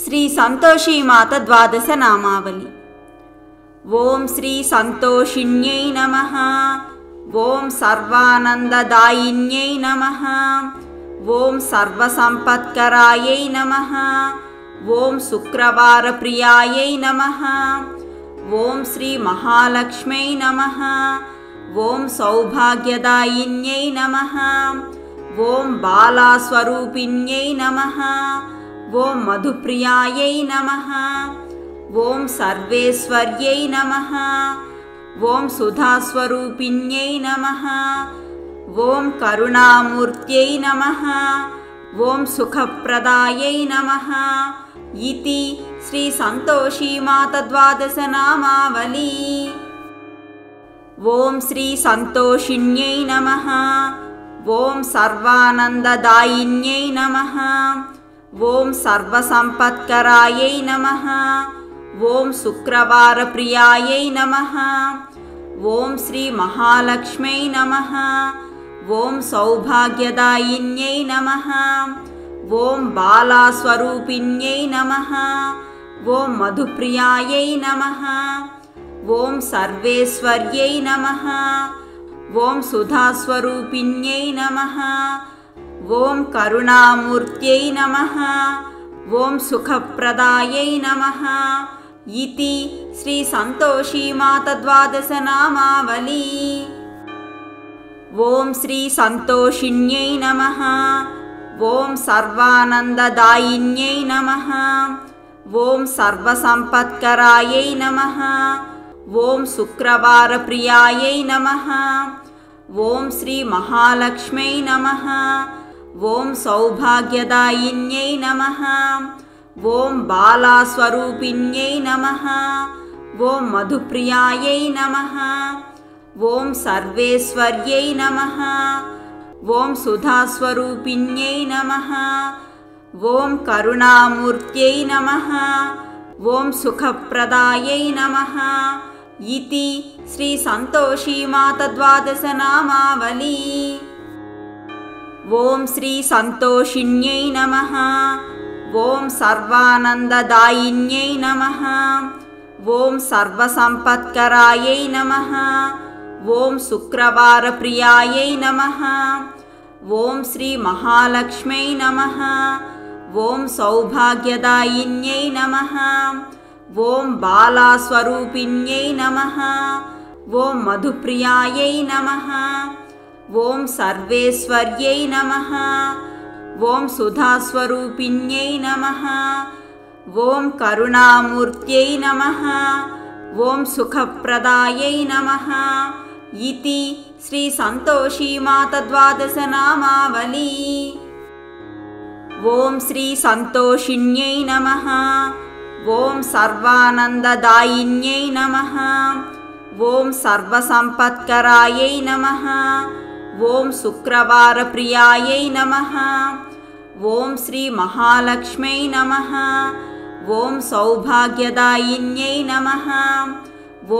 श्रीसन्तोषीमातद्वादशनामावली ॐ श्रीसन्तोषिन्यै नमः। ॐ सर्वानन्ददायिन्यै नमः। ॐ सर्वसम्पत्करायै नमः। ॐ शुक्रवारप्रियायै नमः। ॐ श्रीमहालक्ष्म्यै नमः। ॐ सौभाग्यदायिन्यै नमः। ॐ बालास्वरूपिण्यै नमः ॐ मधुप्रियायै नमः। ॐ सर्वेश्वर्यै नमः। ॐ सुधास्वरूपिण्यै नमः। ॐ करुणामूर्त्यै नमः। ॐ सुखप्रदायै नमः। इति श्रीसन्तोषीमातद्वादशनामावली। ॐ श्रीसन्तोषिन्यै नमः। ॐ सर्वानन्ददायिन्यै नमः ॐ सर्वसम्पत्करायै नमः। ॐ शुक्रवारप्रियायै नमः। ॐ श्रीमहालक्ष्म्यै नमः। ॐ सौभाग्यदायिन्यै नमः। ॐ बालास्वरूपिण्यै नमः। ॐ मधुप्रियायै नमः। ॐ सर्वेश्वर्यै नमः। ॐ सुधास्वरूपिण्यै नमः ॐ करुणामूर्त्यै नमः ॐ सुखप्रदायै नमः। इति श्रीसन्तोषीमातद्वादशनामावली। ॐ श्रीसन्तोषिन्यै नमः ॐ सर्वानन्ददायिन्यै नमः ॐ सर्वसम्पत्करायै नमः ॐ शुक्रवारप्रियायै नमः ॐ श्रीमहालक्ष्म्यै नमः ॐ सौभाग्यदायिन्यै नमः ॐ बालास्वरूपिण्यै नमः ॐ मधुप्रियायै नमः ॐ सर्वेश्वर्यै नमः ॐ सुधास्वरूपिण्यै नमः ॐ करुणामूर्त्यै नमः ॐ सुखप्रदायै नमः इति श्रीसन्तोषीमातद्वादशनामावली ॐ श्रीसन्तोषिन्यै नमः। ॐ सर्वानन्ददायिन्यै नमः। ॐ सर्वसम्पत्करायै नमः। ॐ शुक्रवारप्रियायै नमः। ॐ श्रीमहालक्ष्म्यै नमः। ॐ सौभाग्यदायिन्यै नमः। ॐ बालास्वरूपिण्यै नमः। ॐ मधुप्रियायै नमः ॐ सर्वेश्वर्यै नमः। ॐ सुधास्वरूपिण्यै नमः। ॐ करुणामूर्त्यै नमः। ॐ सुखप्रदायै नमः। इति श्रीसन्तोषीमातद्वादशनामावली। ॐ श्रीसन्तोषिन्यै नमः। ॐ सर्वानन्ददायिन्यै नमः। ॐ सर्वसम्पत्करायै नमः ॐ शुक्रवारप्रियायै नमः ॐ श्रीमहालक्ष्म्यै नमः ॐ सौभाग्यदायिन्यै नमः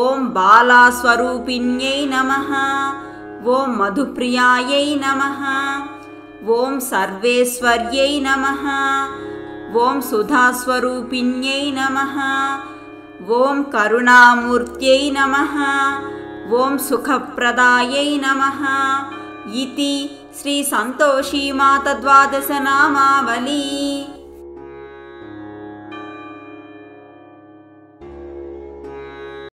ॐ बालास्वरूपिण्यै नमः ॐ मधुप्रियायै नमः ॐ सर्वेश्वर्यै नमः ॐ सुधास्वरूपिण्यै नमः ॐ करुणामूर्त्यै नमः ॐ सुखप्रदायै नमः इति श्रीसन्तोषीमातद्वादशनामावली